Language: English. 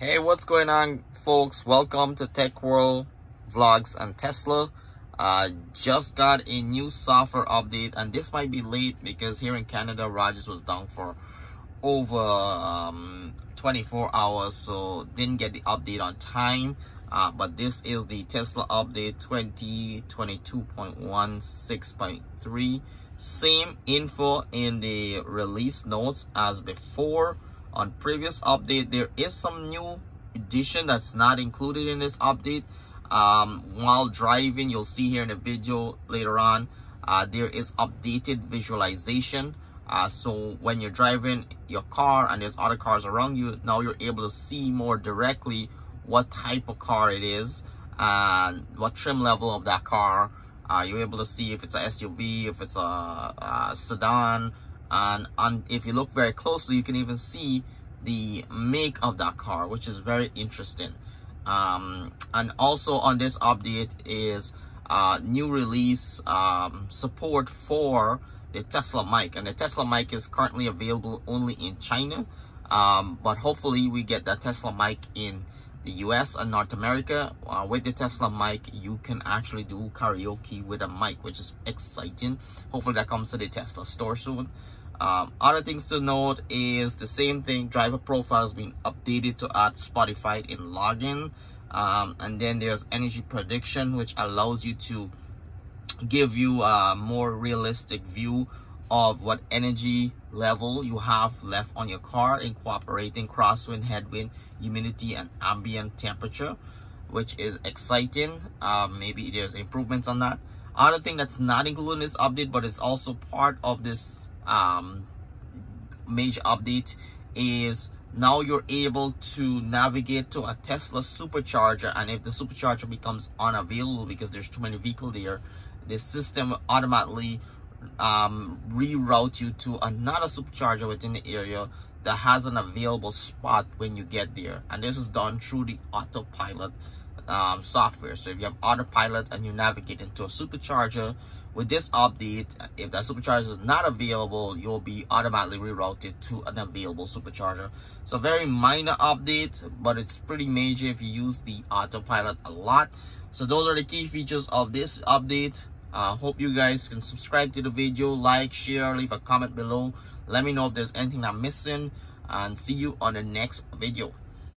Hey, what's going on, folks? Welcome to Tech World Vlogs and Tesla. Uh, just got a new software update, and this might be late because here in Canada, Rogers was down for over um, 24 hours, so didn't get the update on time. Uh, but this is the Tesla update 2022.16.3. Same info in the release notes as before on previous update there is some new addition that's not included in this update. Um, while driving you'll see here in the video later on uh, there is updated visualization. Uh, so when you're driving your car and there's other cars around you now you're able to see more directly what type of car it is and what trim level of that car. Uh, you're able to see if it's a SUV if it's a, a sedan and, and if you look very closely you can even see the make of that car which is very interesting. Um, and also on this update is uh, new release um, support for the Tesla mic. And the Tesla mic is currently available only in China. Um, but hopefully we get the Tesla mic in the US and North America uh, with the Tesla mic you can actually do karaoke with a mic which is exciting. Hopefully that comes to the Tesla store soon. Um, other things to note is the same thing driver profile has been updated to add Spotify in login. Um, and then there's energy prediction which allows you to give you a more realistic view of what energy level you have left on your car incorporating crosswind headwind humidity and ambient temperature which is exciting. Um, maybe there's improvements on that. Other thing that's not included in this update but it's also part of this um, major update is now you're able to navigate to a Tesla supercharger and if the supercharger becomes unavailable because there's too many vehicles there the system automatically um, reroute you to another supercharger within the area that has an available spot when you get there and this is done through the autopilot um, software so if you have autopilot and you navigate into a supercharger with this update, if that supercharger is not available, you'll be automatically rerouted to an available supercharger. So very minor update, but it's pretty major if you use the autopilot a lot. So those are the key features of this update. I uh, hope you guys can subscribe to the video, like, share, leave a comment below. Let me know if there's anything I'm missing and see you on the next video.